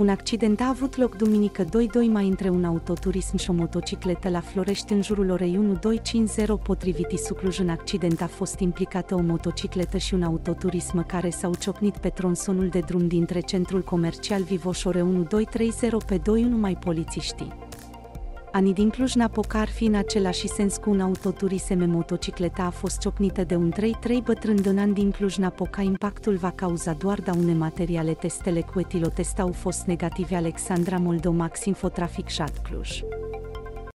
Un accident a avut loc duminică 2-2 mai între un autoturism și o motocicletă la Florești în jurul orei 1250 potrivit Isucluj în accident a fost implicată o motocicletă și un autoturism care s-au ciocnit pe tronsonul de drum dintre centrul comercial Vivoșore 1230 pe 21 mai polițiștii. Anii din Cluj-Napoca ar fi în același sens cu un autoturism motocicleta a fost ciocnită de un 3-3 bătrân an din Cluj-Napoca. Impactul va cauza doar daune materiale. Testele cu etilotest au fost negative. Alexandra Moldo Maxim Fotrafic Cluj.